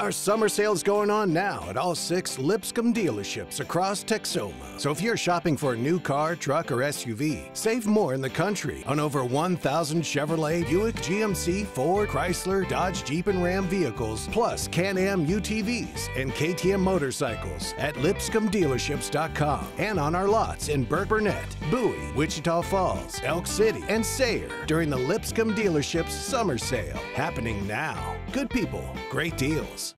Our summer sale's going on now at all six Lipscomb dealerships across Texoma. So if you're shopping for a new car, truck, or SUV, save more in the country on over 1,000 Chevrolet, Buick, GMC, Ford, Chrysler, Dodge, Jeep, and Ram vehicles, plus Can-Am UTVs and KTM motorcycles at lipscombdealerships.com and on our lots in Burkburnett, Bowie, Wichita Falls, Elk City, and Sayre during the Lipscomb Dealerships Summer Sale happening now. Good people, great deals.